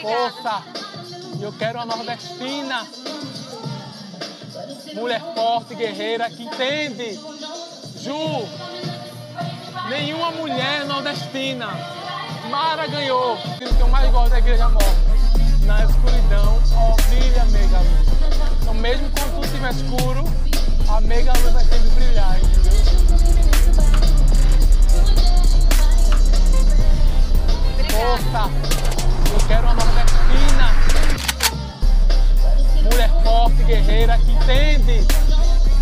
Força! Eu quero uma nordestina. Mulher forte, guerreira, que entende. Ju, nenhuma mulher nordestina. Mara ganhou. O que eu mais gosto da igreja morta. Na escuridão, brilha a mega luz. Então, mesmo quando tudo estiver escuro, a mega luz vai sempre brilhar, entendeu? Força! Quero uma nordestina. Mulher forte, guerreira, que entende.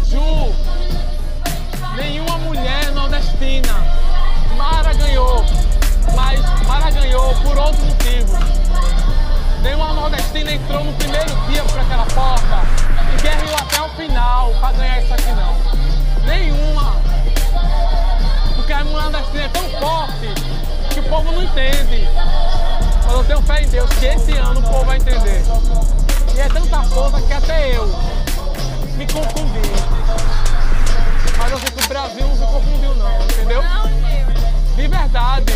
Ju, nenhuma mulher nordestina. Mara ganhou, mas Mara ganhou por outro motivo. Nenhuma nordestina entrou no primeiro dia por aquela porta e guerreou até o final para ganhar isso aqui não. Nenhuma. Porque a mulher nordestina é tão forte que o povo não entende eu tenho fé em Deus que esse ano o povo vai entender. E é tanta força que até eu me confundi. Mas eu sei que o Brasil não se confundiu não, entendeu? Não, De verdade.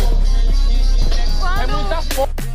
É muita força.